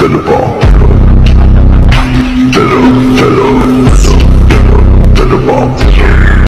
Thunderball. Thunderball.